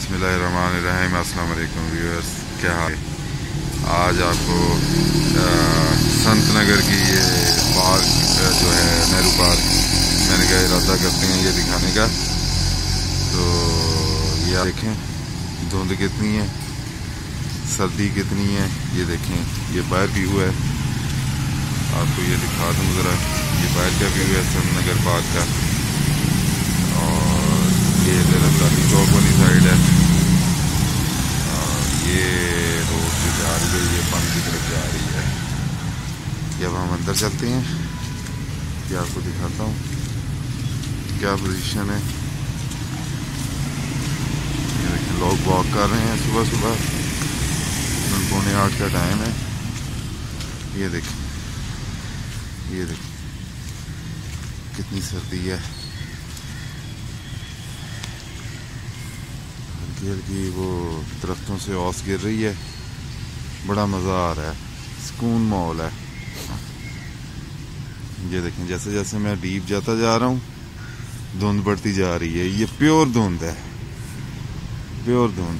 بسم اللہ الرحمن الرحیم، السلام علیکم ویورس کیا حال؟ آج آپ کو سنت نگر کی یہ پارک جو ہے، نہرو پارک، میں نے کہا ارادہ کرتے ہیں یہ دکھانے کا۔ تو یہ دیکھیں، دھند کتنی ہے، سردی کتنی ہے، یہ دیکھیں، یہ باہر بھی ہوا ہے۔ آپ کو یہ دکھا دوں ذرا، یہ باہر کا بھی ہوا ہے، سنت نگر پارک کا۔ یہ رفتاری چوک والی سائڈ ہے یہ روڈ سے جا رہی ہے یہ پن کی طرف جا رہی ہے جب ہم اندر چلتے ہیں یہ آپ کو دکھاتا ہوں کیا پوزیشن ہے لوگ واک کر رہے ہیں صبح صبح پونے آٹھ کا ٹائم ہے یہ دیکھیں یہ دیکھیں کتنی سردی ہے ہلکی وہ درختوں سے اوس گر رہی ہے۔ بڑا مزہ آ رہا ہے۔ سکون ماحول ہے۔ یہ دیکھیں، جیسے جیسے میں ڈیپ جاتا جا رہا ہوں، دھند بڑھتی جا رہی ہے۔ یہ پیور دھند ہے۔ پیور دھند۔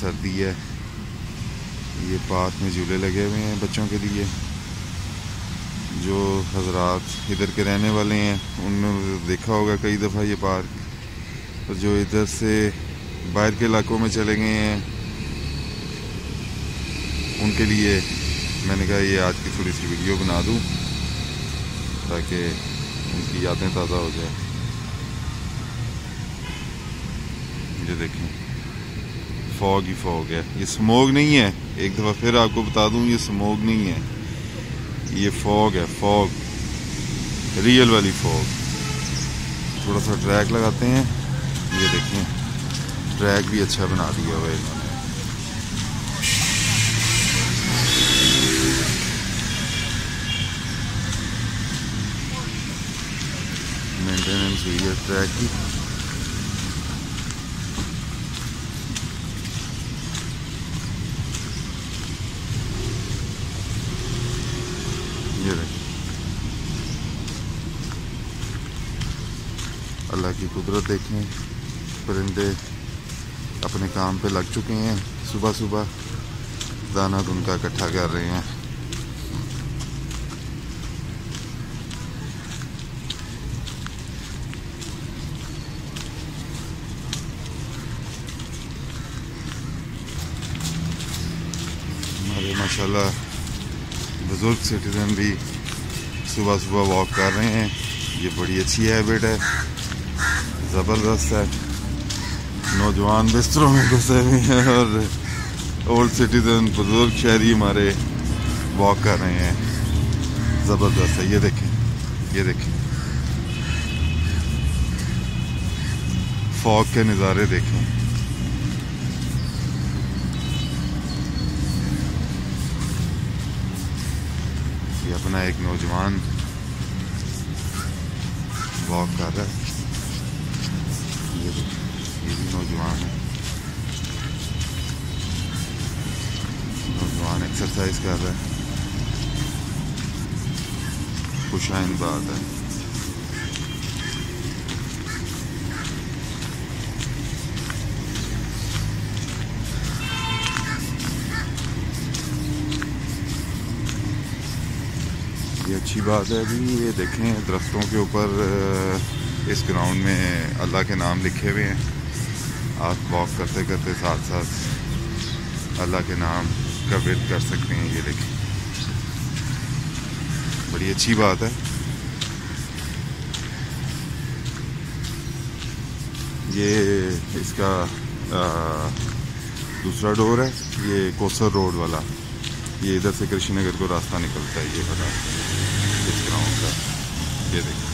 سردی ہے۔ یہ پارک میں جھولے لگے ہوئے ہیں بچوں کے لیے۔ جو حضرات ادھر کے رہنے والے ہیں، ان نے دیکھا ہوگا کئی دفعہ یہ پارک۔ جو ادھر سے باہر کے علاقوں میں چلے گئے ہیں، ان کے لیے میں نے کہا یہ آج کی تھوڑی سی ویڈیو بنا دوں تاکہ ان کی یادیں تازہ ہو جائیں۔ یہ دیکھیں، فوگ ہی فوگ ہے۔ یہ سموگ نہیں ہے۔ ایک دفعہ پھر آپ کو بتا دوں، یہ سموگ نہیں ہے۔ یہ فوگ ہے، فوگ، ریئل والی فوگ۔ تھوڑا سا ٹریک لگاتے ہیں۔ یہ دیکھیں۔ ٹریک بھی اچھا بنا دیا ہوا انہوں نے۔ مینٹیننس ہوئی ہے ٹریک کی۔ یہ اللہ کی قدرت دیکھیں۔ پرندے اپنے کام پہ لگ چکے ہیں۔ صبح صبح دانہ دن کا اکٹھا کر رہے ہیں۔ ہمارے ماشاء اللہ بزرگ سٹیزن بھی صبح صبح واک کر رہے ہیں۔ یہ بڑی اچھی ہیبٹ ہے۔ زبردست ہے۔ نوجوان بستروں میں گھسے ہوئے ہیں اور اولڈ سٹیزن بزرگ شہری ہمارے واک کر رہے ہیں۔ زبردست ہے، یہ دیکھیں یہ دیکھیں۔ فوگ کے نظارے دیکھیں۔ یہ اپنا ایک نوجوان واک کر رہا ہے۔ نوجوان ہے نوجوان ایکسرسائز کر رہا ہے خوشائن بات ہے یہ اچھی بات ہے ابھی یہ دیکھیں درختوں کے اوپر اس گراؤنڈ میں اللہ کے نام لکھے ہوئے ہیں آپ واک کرتے کرتے ساتھ ساتھ اللہ کے نام کا ورد کر سکتے ہیں یہ دیکھیں۔ بڑی اچھی بات ہے۔ یہ اس کا دوسرا ڈور ہے۔ یہ کوسر روڈ والا۔ یہ ادھر سے کرشی نگر کو راستہ نکلتا ہے، یہ بتا۔ اس گراؤنڈ کا۔ یہ دیکھیں۔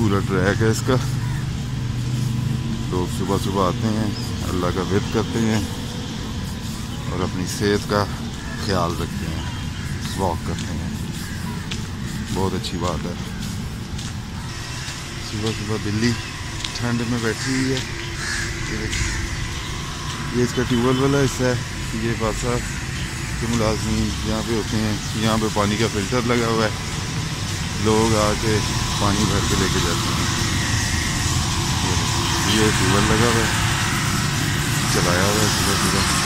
پورا ٹریک ہے اس کا۔ لوگ صبح صبح آتے ہیں، اللہ کا ورد کرتے ہیں اور اپنی صحت کا خیال رکھتے ہیں، واک کرتے ہیں۔ بہت اچھی بات ہے۔ صبح صبح دلی ٹھنڈ میں بیٹھی ہوئی ہے۔ یہ اس کا ٹیوب ویل والا حصہ ہے۔ یہ پاسا کے ملازمین یہاں پہ ہوتے ہیں۔ یہاں پہ پانی کا فلٹر لگا ہوا ہے۔ لوگ آ کے پانی بھر کے لے کے جاتے ہیں یہ ٹیوبل لگا ہوا ہے۔ چلایا ہوا ہے صبح صبح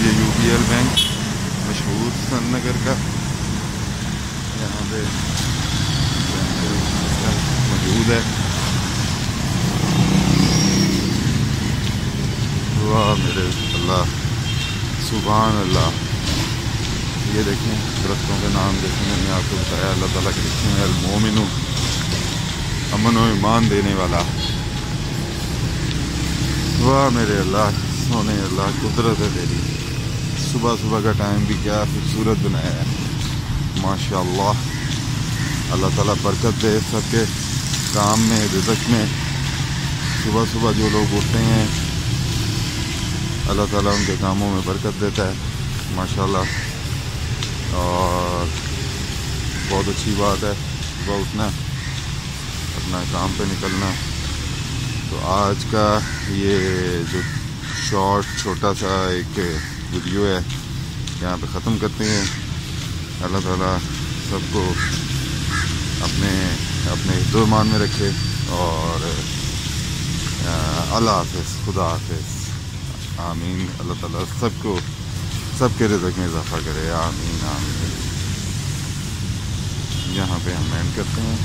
یہ یو پی ایل بینک مشہور سن نگر کا۔ یہاں پہ موجود ہے واہ میرے اللہ سبحان اللہ یہ دیکھیں درختوں کے نام دیکھیں میں نے آپ کو بتایا اللہ تعالیٰ کے لکھے ہیں المومن امن و ایمان دینے والا واہ میرے اللہ سونے اللہ قدرت ہے تیری صبح صبح کا ٹائم بھی کیا خوبصورت بنایا ہے ماشاء اللہ اللہ تعالیٰ برکت دے سب کے کام میں، رزق میں صبح صبح جو لوگ اٹھتے ہیں، اللہ تعالیٰ ان کے کاموں میں برکت دیتا ہے ماشاء اللہ اور بہت اچھی بات ہے، صبح اٹھنا، اپنا کام پہ نکلنا۔ تو آج کا یہ جو شارٹ، چھوٹا سا ایک ویڈیو ہے، یہاں پہ ختم کرتے ہیں۔ اللہ تعالیٰ سب کو اپنے اپنے مان میں رکھے اور اللہ حافظ، خدا حافظ۔ آمین۔ اللہ تعالیٰ سب کو، سب کے رزق میں اضافہ کرے۔ آمین آمین۔ یہاں پہ ہم اینڈ کرتے ہیں۔